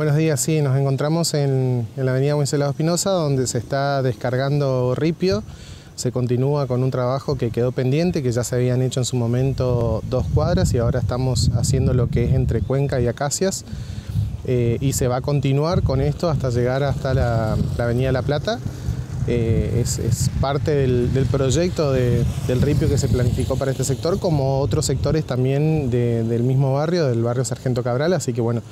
Buenos días, sí, nos encontramos en, la avenida Wenceslao Espinosa donde se está descargando ripio. Se continúa con un trabajo que quedó pendiente, que ya se habían hecho en su momento dos cuadras y ahora estamos haciendo lo que es entre Cuenca y Acacias. Eh, y se va a continuar con esto hasta llegar hasta la, avenida La Plata. Eh, es, parte del, proyecto del ripio que se planificó para este sector, como otros sectores también del mismo barrio, del barrio Sargento Cabral, así que bueno,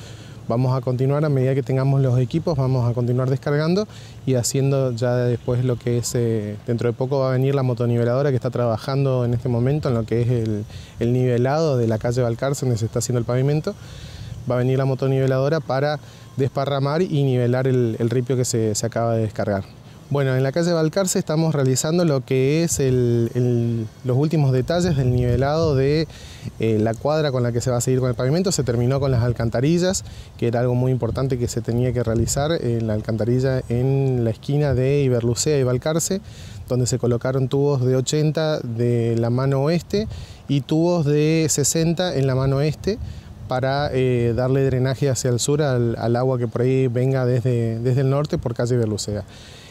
Vamos a continuar a medida que tengamos los equipos, vamos a continuar descargando y haciendo ya después lo que es, eh, dentro de poco va a venir la motoniveladora que está trabajando en este momento en lo que es el, nivelado de la calle Valcarce donde se está haciendo el pavimento. Va a venir la motoniveladora para desparramar y nivelar el, ripio que se acaba de descargar. Bueno, en la calle Valcarce estamos realizando lo que es los últimos detalles del nivelado de eh, la cuadra con la que se va a seguir con el pavimento. Se terminó con las alcantarillas, que era algo muy importante que se tenía que realizar, en la alcantarilla en la esquina de Iberlucea y Valcarce, donde se colocaron tubos de 80 de la mano oeste y tubos de 60 en la mano este para eh, darle drenaje hacia el sur al, agua que por ahí venga desde, desde el norte por calle Iberlucea.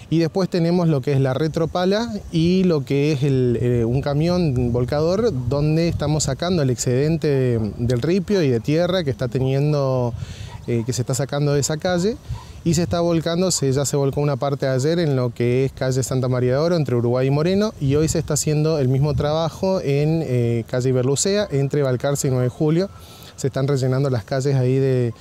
Y después tenemos lo que es la retropala y lo que es eh, un camión volcador donde estamos sacando el excedente del ripio y de tierra que está teniendo, eh, que se está sacando de esa calle y se está volcando, ya se volcó una parte ayer en lo que es calle Santa María de Oro entre Uruguay y Moreno y hoy se está haciendo el mismo trabajo en eh, calle Berlucea entre Valcarce y 9 de Julio. Se están rellenando las calles ahí de,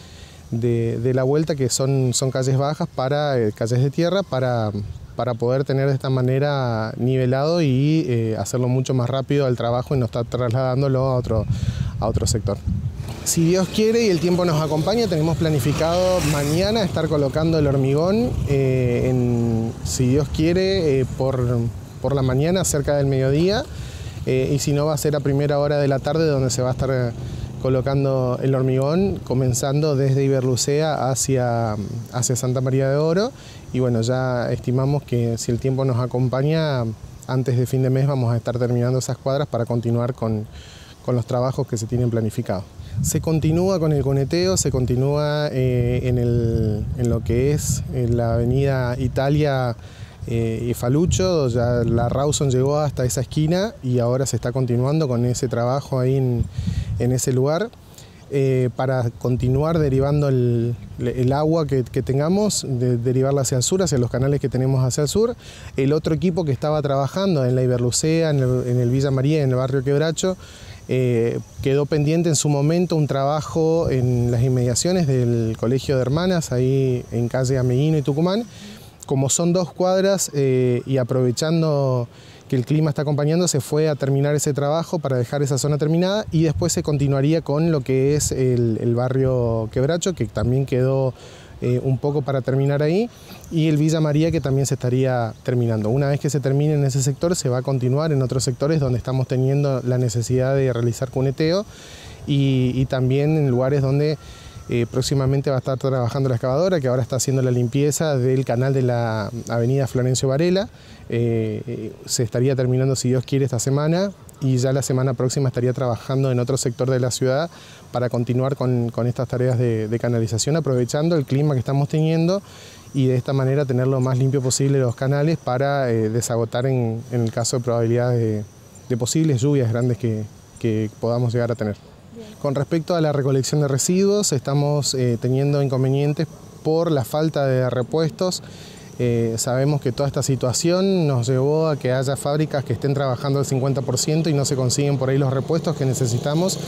de, la vuelta, que son, son calles bajas, para eh, calles de tierra, para, para poder tener de esta manera nivelado y eh, hacerlo mucho más rápido al trabajo y no estar trasladándolo a otro, a otro sector. Si Dios quiere y el tiempo nos acompaña, tenemos planificado mañana estar colocando el hormigón, eh, en, si Dios quiere, por, por, la mañana, cerca del mediodía, y si no va a ser a primera hora de la tarde donde se va a estar colocando el hormigón, comenzando desde Iberlucea hacia, hacia Santa María de Oro. Y bueno, ya estimamos que si el tiempo nos acompaña, antes de fin de mes vamos a estar terminando esas cuadras para continuar con, los trabajos que se tienen planificados. Se continúa con el coneteo, se continúa eh, en, lo que es la avenida Italia eh, y Falucho, la Rawson llegó hasta esa esquina y ahora se está continuando con ese trabajo ahí en, ese lugar. Eh, para continuar derivando el, agua que, tengamos, derivarla hacia el sur, hacia los canales que tenemos hacia el sur. El otro equipo que estaba trabajando en la Iberlucea, en el, Villa María, en el barrio Quebracho, eh, quedó pendiente en su momento un trabajo en las inmediaciones del Colegio de Hermanas, ahí en calle Ameguino y Tucumán. Como son dos cuadras eh, y aprovechando que el clima está acompañando, se fue a terminar ese trabajo para dejar esa zona terminada y después se continuaría con lo que es el, barrio Quebracho, que también quedó eh, un poco para terminar ahí, y el Villa María que también se estaría terminando. Una vez que se termine en ese sector, se va a continuar en otros sectores donde estamos teniendo la necesidad de realizar cuneteo y también en lugares donde eh, próximamente va a estar trabajando la excavadora, que ahora está haciendo la limpieza del canal de la avenida Florencio Varela. Eh, eh, se estaría terminando, si Dios quiere, esta semana y ya la semana próxima estaría trabajando en otro sector de la ciudad para continuar con, estas tareas de, canalización, aprovechando el clima que estamos teniendo y de esta manera tener lo más limpio posible los canales para desagotar en, el caso de probabilidades de, posibles lluvias grandes que podamos llegar a tener. Con respecto a la recolección de residuos, estamos eh, teniendo inconvenientes por la falta de repuestos. Eh, sabemos que toda esta situación nos llevó a que haya fábricas que estén trabajando al 50% y no se consiguen por ahí los repuestos que necesitamos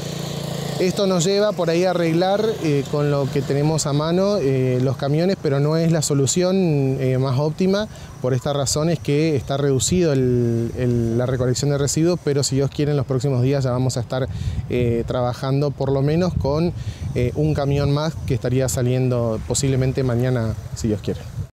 esto nos lleva por ahí a arreglar eh, con lo que tenemos a mano eh, los camiones, pero no es la solución eh, más óptima. Por esta razón es que está reducido la recolección de residuos, pero si Dios quiere en los próximos días ya vamos a estar trabajando por lo menos con un camión más que estaría saliendo posiblemente mañana, si Dios quiere.